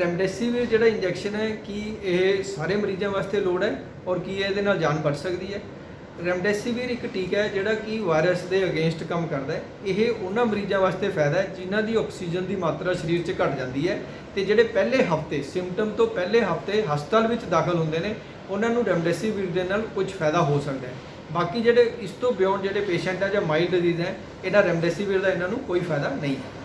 ਰੈਮਡੈਸਿਵਿਰ ਜਿਹੜਾ ਇੰਜੈਕਸ਼ਨ ਹੈ, ਕੀ ਇਹ ਸਾਰੇ ਮਰੀਜ਼ਾਂ ਵਾਸਤੇ ਲੋੜ ਹੈ ਔਰ ਕੀ ਇਹਦੇ ਨਾਲ ਜਾਨ ਬਚ ਸਕਦੀ ਹੈ? ਰੈਮਡੈਸਿਵਿਰ ਇੱਕ ਟੀਕਾ ਹੈ ਜਿਹੜਾ ਕਿ ਵਾਇਰਸ ਦੇ ਅਗੇਂਸਟ ਕੰਮ ਕਰਦਾ ਹੈ। ਇਹ ਉਹਨਾਂ ਮਰੀਜ਼ਾਂ ਵਾਸਤੇ ਫਾਇਦਾ ਹੈ ਜਿਨ੍ਹਾਂ ਦੀ ਆਕਸੀਜਨ ਦੀ ਮਾਤਰਾ ਸਰੀਰ 'ਚ ਘਟ ਜਾਂਦੀ ਹੈ ਤੇ ਜਿਹੜੇ ਪਹਿਲੇ ਹਫ਼ਤੇ ਸਿੰਪਟਮ ਤੋਂ ਪਹਿਲੇ ਹਫ਼ਤੇ ਹਸਪਤਾਲ ਵਿੱਚ ਦਾਖਲ ਹੁੰਦੇ ਨੇ, ਉਹਨਾਂ ਨੂੰ ਰੈਮਡੈਸਿਵਿਰ ਦੇ ਨਾਲ ਕੁਝ ਫਾਇਦਾ ਹੋ ਸਕਦਾ ਹੈ। ਬਾਕੀ ਜਿਹੜੇ ਇਸ ਤੋਂ ਬਿਯੋਂਡ ਜਿਹੜੇ ਪੇਸ਼ੈਂਟ ਹੈ ਜਾਂ ਮਾਈਲਡ ਡਿਜ਼ੀਜ਼ ਹੈ, ਇਹਨਾਂ ਰੈਮਡੈਸਿਵਿਰ ਦਾ ਇਹਨਾਂ ਨੂੰ ਕੋਈ ਫਾਇਦਾ ਨਹੀਂ ਹੈ।